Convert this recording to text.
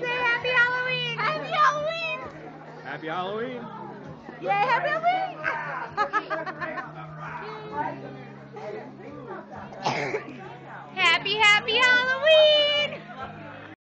Say happy Halloween. Happy Halloween. Happy Halloween. Yay, happy Halloween. happy, happy Halloween.